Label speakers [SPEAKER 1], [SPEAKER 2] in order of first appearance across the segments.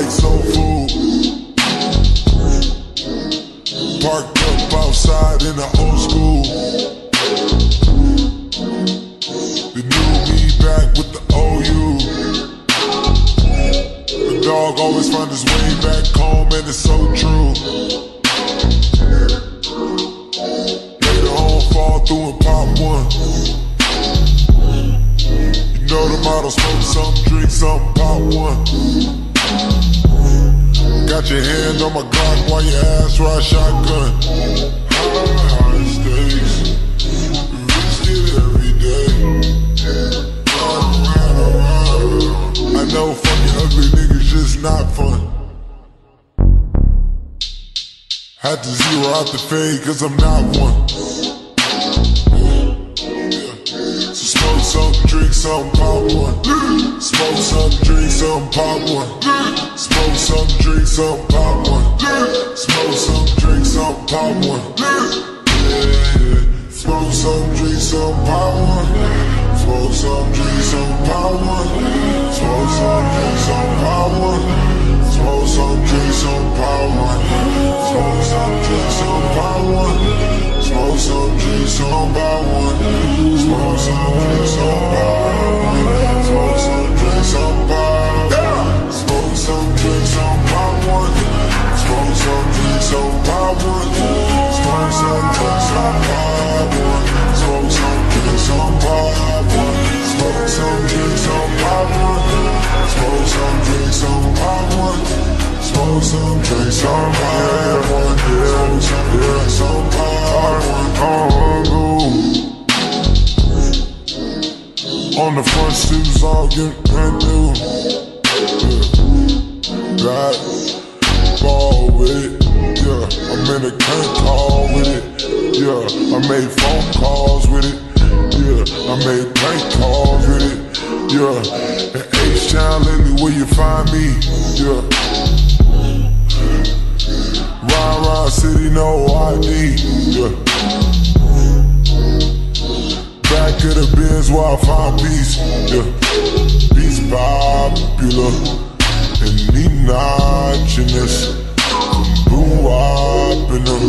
[SPEAKER 1] like soul food. Parked up outside in the old school. The new me back with the old you. The dog always find his way back home, and it's so true. Later on, fall through and pop one You know the model, smoke some, drink some, pop one. Got your hand on my Glock while your ass ride shotgun. High stakes, risk it every day. I know fucking ugly niggas just not fun. Had to zero out the fade cause I'm not one. Some, drink some, pop one. Smoke some, drink some, pop one. Smoke some, drink some, pop one. Smoke some, drink some, pop one. Smoke some, drink some, pop one. Smoke some, drink some, pop one. Smoke some, drink some, pop one. Smoke some, drink some, pop one. Some, pop one. On the front shoes all getting brand new. Yeah. Ball with it. Yeah. I'm in a current call with it. Yeah. I made phone calls with it. Yeah. I made Back of the Benz where I find peace. Yeah. Peace popular. And notchiness. Boom wop in them.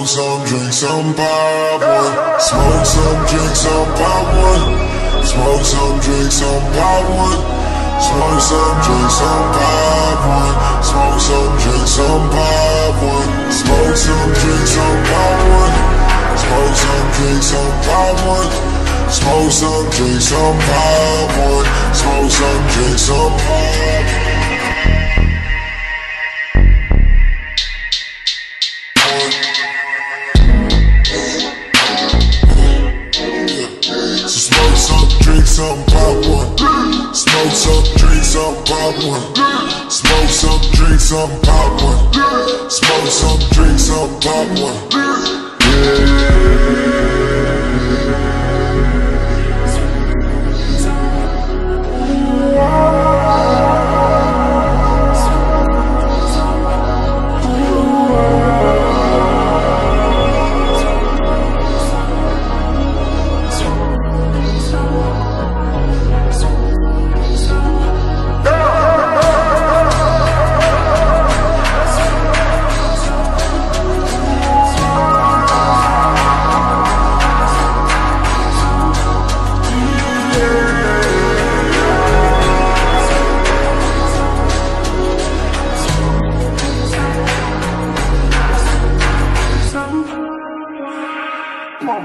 [SPEAKER 1] Smoke some, drink some, pop one. Smoke some, drink some, pop one. Smoke some, drink some, pop one. Smoke some, drink some, pop one. Smoke some, drink some, pop one. Smoke some, drink some, pop one. Smoke some, drink some, pop one. Smoke some, drink some, pop one. Smoke some, drink some, pop pop one. Smoke some, drink some, pop one. Smoke some, drink some, pop one.
[SPEAKER 2] Man,